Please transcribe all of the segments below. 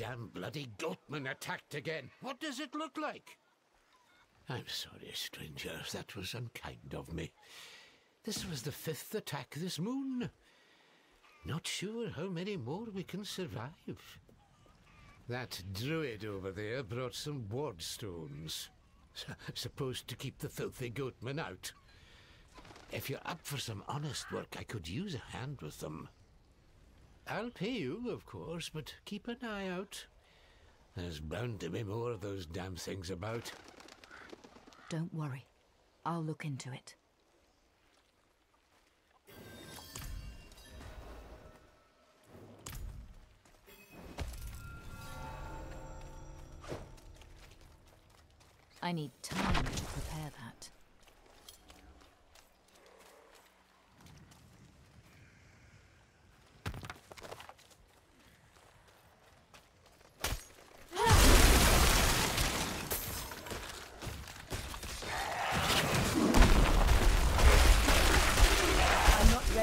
damn bloody goatman attacked again. What does it look like? I'm sorry, stranger. That was unkind of me. This was the fifth attack this moon. Not sure how many more we can survive. That druid over there brought some ward stones. Supposed to keep the filthy goatman out. If you're up for some honest work, I could use a hand with them. I'll pay you, of course, but keep an eye out. There's bound to be more of those damn things about. Don't worry. I'll look into it. I need time to prepare that.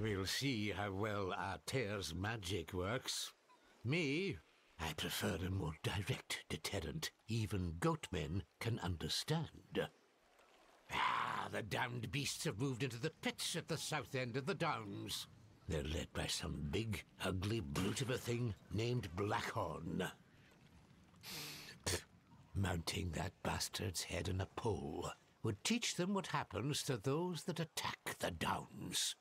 We'll see how well Artair's magic works. Me, I prefer a more direct deterrent even goatmen can understand. Ah, the damned beasts have moved into the pits at the south end of the Downs. They're led by some big, ugly brute of a thing named Blackhorn. Mounting that bastard's head on a pole would teach them what happens to those that attack the Downs.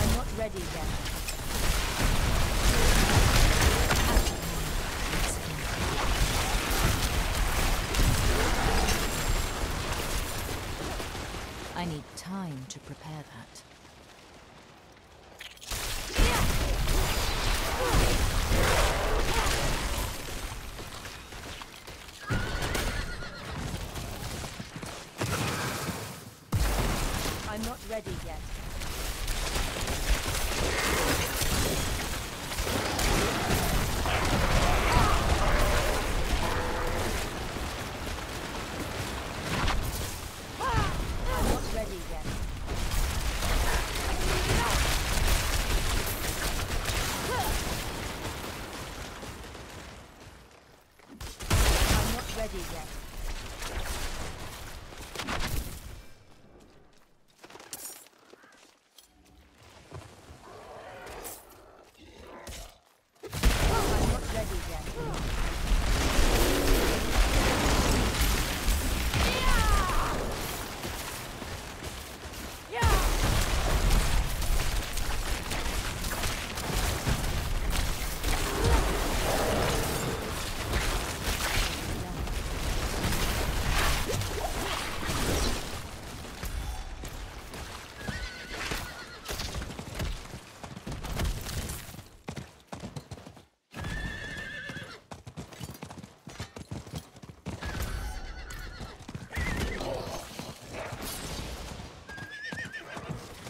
I'm not ready yet. I need time to prepare that. I'm not ready yet.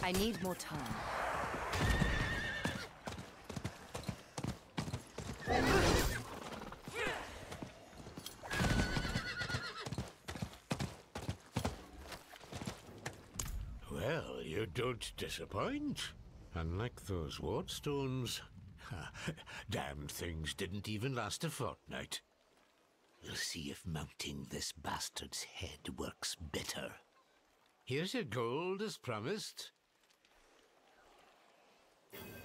I need more time. Well, you don't disappoint. Unlike those wardstones. Damned things didn't even last a fortnight. We'll see if mounting this bastard's head works better. Here's your gold as promised. Thank you.